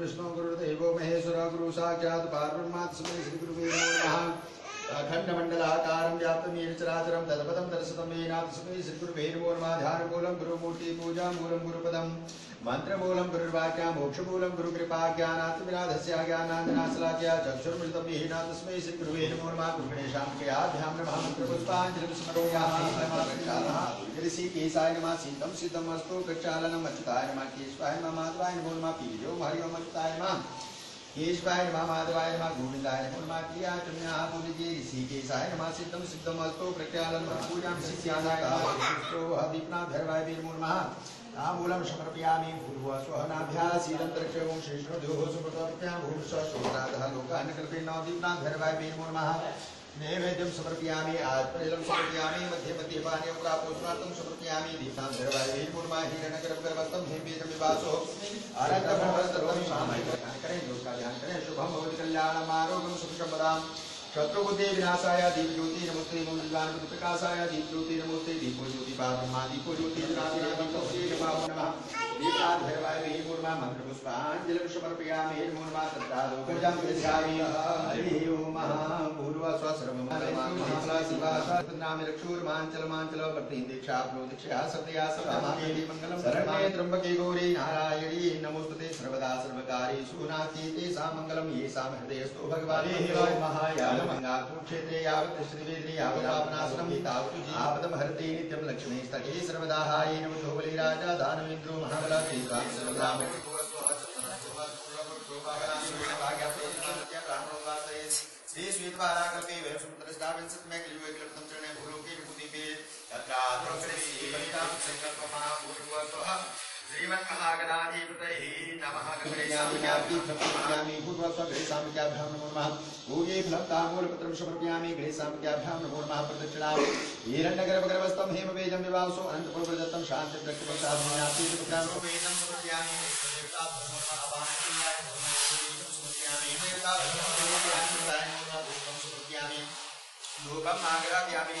गुरुर्विष्णु गुरुदेव महेश्वर गुरु साक्षात पार्ब्रह्मा श्री गुरु अखण्डमण्डलाकारं व्याप्तं येन चराचरं तदपदं दर्शितं येन तस्मै श्रीगुरुवे नमो नमः ध्यानमूलं गुरुमूर्तिपूजामूलं गुरुपदं। मन्त्रमूलं गुरुर्वाक्या, मोक्षमूलं गुरुकृपाज्ञानात्मविराधस्य ज्ञानान्दनाशलाक्या चक्षुर्मृतं येन तस्मै श्रीगुरुवे नमो नमः गुरुगणेशाङ्कयाभ्यां नमः मन्त्रपुष्पाञ्जलिं ऋषिकेशाय नमः शीतं शीतम् अस्तु प्रक्षालनम् अच्युताय नमः, केशवाय नमः नमो नमः पीयो हरि ओम अच्युताय केशवाय नमः माधवाय नमः गोविन्दाय नमो। क्रिया चम्याः पूजिते ऋषिकेशाय नमः सिद्धं सिद्धम् अस्तु प्रख्यालनं पूजां शिष्यानाय नमो नमः। ताम्बूलं समर्पयामि भूर्भुवः स्वहनाभ्याः शीलन्तरक्षयों शेषोद्योः सुप्रतोप्यां भूर्श्व शोधराधः लोकान् कल्पेन दीपना भैरवाय नमो। नमः नैवेद्यं समर्पयामि, आत्मजलं समर्पयामि, मध्ये मध्ये पानीयं प्रापोषणार्थं समर्पयामि दीपां हेमेजं विवासो शुभम भवति कल्याणम आरोग्यम सुखसंपदाम शत्रुबुद्धि विनाशाय दीप ज्योति नमस्ते बुद्धि प्रकाशाय दीप ज्योति नमस्ते दीपो ज्योति दीपो ज्योति नमः। दीपात् भैरवाय नारायणी नमोस्तुते सर्वदा सर्वकार्येषु नास्ति तेषां मङ्गलं हरति नित्यं लक्ष्मी स्थले सर्वदा दानवेन्द्रो महाबला। श्वेतवाराकल्पे वैष्णवतरस्ताविंशतिमे कलियुगे कल्पितं चरणे श्रीमन्महागणाधिपतये नमः नमो भूये फलतामूलपत्रं समर्पयामि गणेशाम्याभ्यां नमो नमः प्रदक्षिणां हिरण्यगर्भगर्भस्थं हेमवेजं विवासो वेदं समर्पयामि धूपम् आग्राम्यामि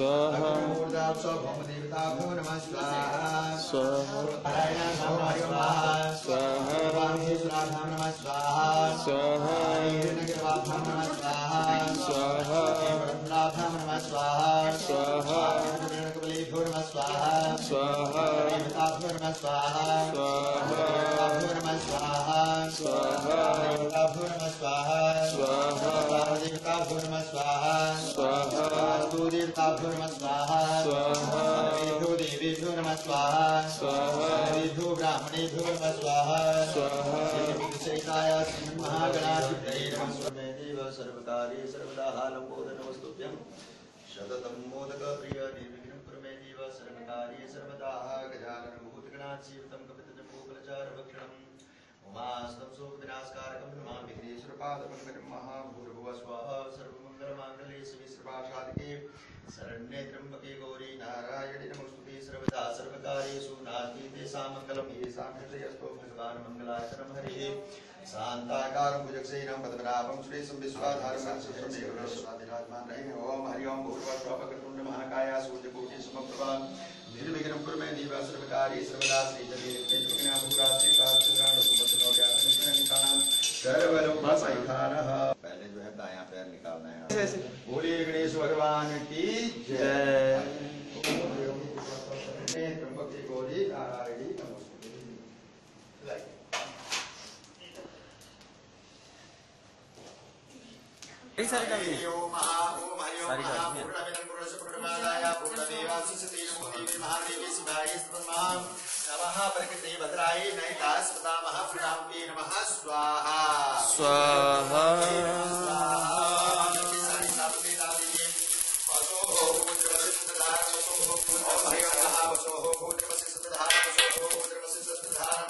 स्वाहा। भौमदेवताभ्यो स्वाहा स्वाहा स्वाहा रामेश्वराभ्यां स्वाहा स्वाहा नमः स्वाहा स्वाहा ब्रह्मणाभ्यां नमः स्वाहा स्वाहा कबलेभ्यो नमः स्वाहा स्वाहा स्वाहा स्वाहा स्वाहा स्वाहा स्वाहा स्वाहा स्वाहा। स्वाहा देवताभ्यो नमः स्वाहा। स्वाहा देवेभ्यो देवेभ्यो नमः स्वाहा। स्वाहा देवेभ्यो ब्राह्मणेभ्यो नमः स्वाहा। स्वाहा श्रीकाय श्रीमन्महागणाधिपतये नमः स्वमेदेव सर्वकार्ये सर्वदा लम्बोदनमस्तुभ्यं शततं मोदकप्रिय निर्विघ्नं कुरु देव सर्वकार्ये सर्वदा गजाननभूतगणाच्छीवतं कपितजम्बूफलचारभक्षणम् उमास्तं शोकविनाशकारकं नमामि विघ्नेश्वरपादपङ्कजं महाभूर्भुवः स्वः सर्वमङ्गलमाङ्गल्ये शिवे सर्वासाधिके शरण्ये त्र्यम्बके गौरी नारायणि नमोस्तुते सर्वदा सर्वकार्येषु नास्ति तेषां मङ्गलं। येषां हृदयस्थो भगवान् मङ्गलाचरं हरिः। शान्ताकारं भुजगसेनं पद्मनाभं सुरेशं विश्वाधारं सर्वदेवराजमान रहे ओम हरि ओम भूर्भुवस्वपकृतुण्ड महाकाय सूर्यकोटि समप्रभा निर्विघ्नं कुरु मे देव सर्वकार्ये सर्वदा श्रीजगेन्द्रविघ्ना भूरात्रि पार्थचन्द्राण सुमतनो है दायां पैर निकालना है बोलिए गणेश भगवान की जय। गौरी नारायणी नमो भद्राय नमः। स्वाहा। स्वाहा।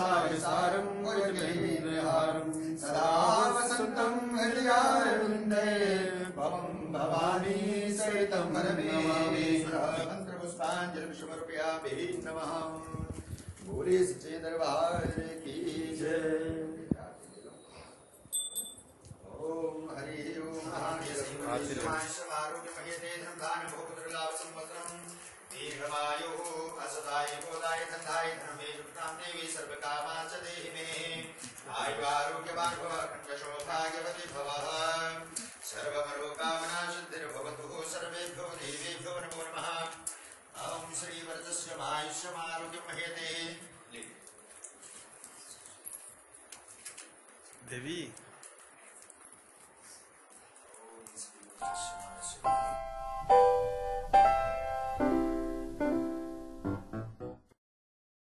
संसारसारं मुरलीविहारं सदा वसन्तं हृदयारविन्दे भवं भवानी सहितं नमामि मंत्रपुष्पांजलि नमः। भूरि की जय। ओम हरि ओम आरोग्यमयते धनधान भोगदुर्लाभ संवत्सरम् दीर्घमायुः असदाय बोधाय धन्धाय धनमे युक्तां देवी सर्वकामा च देहि मे आयुरारोग्यवान् भव कण्ठशोभाग्यवति भवः सर्वमनोकामना सिद्धिर्भवतु सर्वेभ्यो देवेभ्यो नमो नमः। ॐ श्रीवरदस्य मायुष्यमारोग्यमहेते। देवी